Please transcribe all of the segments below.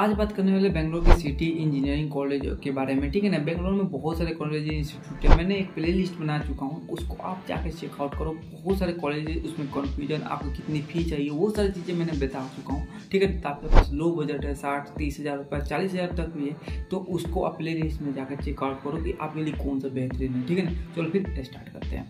आज बात करने वाले बेंगलोर के सिटी इंजीनियरिंग कॉलेज के बारे में, ठीक है ना? बेंगलोर में बहुत सारे कॉलेज इंस्टीट्यूट है। मैंने एक प्ले लिस्ट बना चुका हूँ, उसको आप जाकर चेकआउट करो। बहुत सारे कॉलेज उसमें कन्फ्यूज़न आपको कितनी फ़ी चाहिए, वो सारी चीज़ें मैंने बता चुका हूँ, ठीक है? तो आपके पास लो बजट है, साठ, तीस हज़ार रुपये, चालीस हज़ार तक भी है तो उसको आप प्ले लिस्ट में जाकर चेकआउट करो कि आपके लिए कौन सा बेहतरीन है, ठीक है ना? चलो फिर स्टार्ट करते हैं।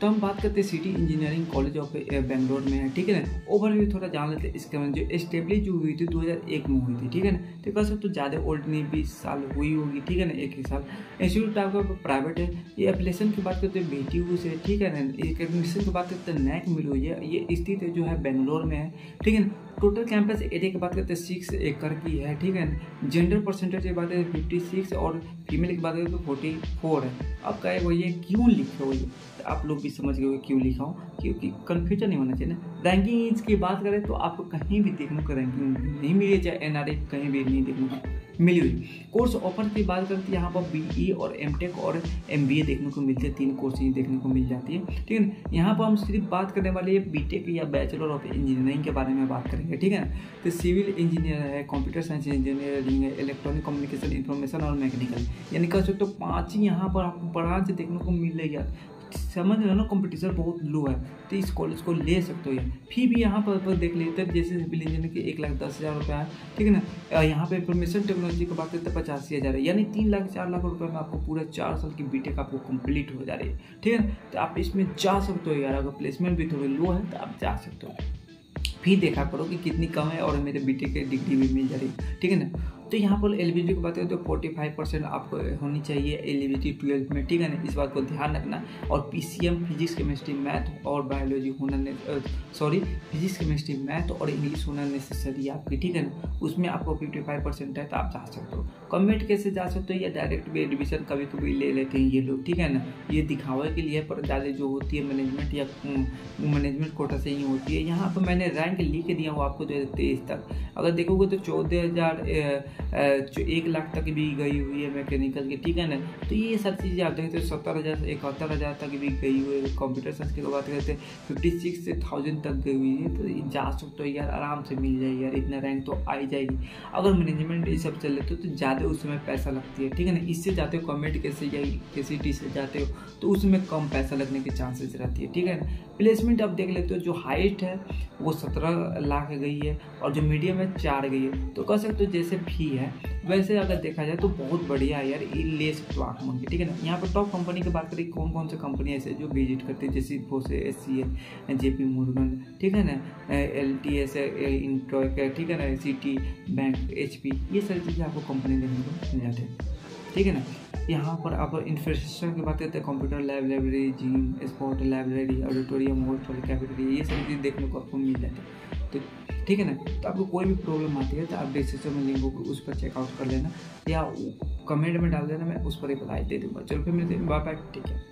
तो हम बात करते हैं city engineering college of Bangalore में है, ठीक है ना? ओवरव्यू थोड़ा जान लेते हैं इसके बारे जो स्टेब्लिश जो हुई थी 2001 में हुई थी, ठीक है ना? तो सकते तो ज़्यादा ओल्ड नहीं, बीस साल हुई होगी, ठीक है ना? एक ही साल। इंस्टीट्यूट आपका प्राइवेट है। ये अपलेशन की बात करते हैं, बेटी हुई से, ठीक है ना? एक एडमिशन की बात करते हैं नैक मिल हुई है। ये स्थित जो है बेंगलोर में है, ठीक है ना? टोटल कैंपस एरिया की बात करते हैं सिक्स एकड़ की है, ठीक है? जेंडर परसेंटेज की बात है फिफ्टी सिक्स और फीमेल की बात करें तो फोर्टी फोर है। अब कहे वो ये क्यों लिखे हुए तो आप लोग भी समझ गए क्यों लिखा हूँ, क्योंकि कन्फ्यूज़न नहीं होना चाहिए ना। रैंकिंग की बात करें तो आपको कहीं भी देखने को रैंकिंग नहीं मिली चाहे एन कहीं भी नहीं देखने को। मिली हुई। कोर्स ऑफ़र की बात करते हैं, यहाँ पर बीई और एम और एमबीए देखने को मिलते हैं। तीन कोर्स देखने को मिल जाती है। ठीक है यहाँ पर हम सिर्फ़ बात करने वाले हैं बी या बैचलर ऑफ़ इंजीनियरिंग के बारे में बात करेंगे। ठीक है ना? तो सिविल इंजीनियर है कंप्यूटर साइंस इंजीनियरिंग है इलेक्ट्रॉनिक कम्युनिकेशन इन्फॉर्मेशन और मैकेनिकल यानी कह सकते हो पाँच ही यहाँ पर आपको ब्रांच देखने को मिलेगा समझ हो ना कंपटीशन बहुत लो है तो इस कॉलेज को ले सकते हो फ़ी भी यहाँ पर, देख लेते हैं जैसे सिविल इंजीनियर की एक लाख दस हज़ार रुपया है ठीक है ना? यहाँ पे इंफॉर्मेशन टेक्नोलॉजी की बात करते हैं पचासी हज़ार है। यानी तीन लाख चार लाख रुपये में आपको पूरा चार साल की बीटेक आपको कंप्लीट हो जा रही है ठीक है तो आप इसमें जा सकते हो यार अगर प्लेसमेंट भी थोड़ी लो है तो आप जा सकते हो। फ़ी देखा करो कि कितनी कम है और मेरे बीटेक की डिग्री भी मिल जा रही है ठीक है ना? तो यहाँ पर एल की बात करें तो फोर्टी फाइव परसेंट आपको होनी चाहिए एल ट्वेल्थ में, ठीक है ना? इस बात को ध्यान रखना। और P C M physics chemistry math और बायोलॉजी होना सॉरी फिजिक्स केमिस्ट्री मैथ और इंग्लिश होना नेसेसरी आपकी, ठीक है ना? उसमें आपको फिफ्टी फाइव परसेंट है तो आप जा सकते हो। कमेंट कैसे जा सकते हो? या डायरेक्ट भी एडमिशन कभी कभी ले लेते हैं ये लोग, ठीक है ना? ये दिखावे के लिए पर ज़्यादा जो होती है मैनेजमेंट या मैनेजमेंट कोटा से ही होती है। यहाँ पर मैंने रैंक लिख दिया हूँ आपको दो तेईस तक। अगर देखोगे तो चौदह हज़ार जो एक लाख तक भी गई हुई है मैकेनिकल की, ठीक है ना? तो ये सब चीज़ें आप देखते हैं, सत्तर हज़ार से इकहत्तर हज़ार तक भी गई हुई है कंप्यूटर साइंस की बात करते हैं। फिफ्टी सिक्स से थाउज़ेंड तक गई हुई है तो जा सकते हो यार आराम से मिल जाएगी यार, इतना रैंक तो आ ही जाएगी। अगर मैनेजमेंट ये सब चल लेते हो तो ज़्यादा उसमें पैसा लगती है, ठीक है ना? इससे जाते हो कॉमेंट कैसे या किसी टी से जाते हो तो उसमें कम पैसा लगने के चांसेस रहती है, ठीक है ना? प्लेसमेंट आप देख लेते हो, जो हाइस्ट है, वो सत्रह लाख गई है और जो मीडियम है, चार गई है। तो कह सकते हो जैसे फ़ी वैसे अगर देखा जाए तो बहुत बढ़िया है यार, ये ले सकते हो आँख मन ठीक है ना? यहाँ पर टॉप कंपनी की बात करें कौन कौन से कंपनी ऐसे जो विज़िट करती है? जैसे फोसे एस सी है जे पी मुर्गन ठीक है ना? एल टी एस इंट्रॉक ठीक है ना? C T bank H P ये सारी चीज़ें आपको कंपनी देखने को मिल जाती है, ठीक है ना? यहाँ पर आप इंफ्रास्ट्रक्चर की बात करते हैं computer lab library gym sport library auditorium hostel cafeteria ये सारी चीज़ देखने को आपको मिल जाती है। तो ठीक है ना? तो आपको कोई भी प्रॉब्लम आती है तो आप डिस्क्रिप्शन में लिंक होगी उस पर चेकआउट कर लेना या कमेंट में डाल देना, मैं उस पर रिप्लाई दे दूँगा। चलो फिर मिलते हैं बाय बाय ठीक है।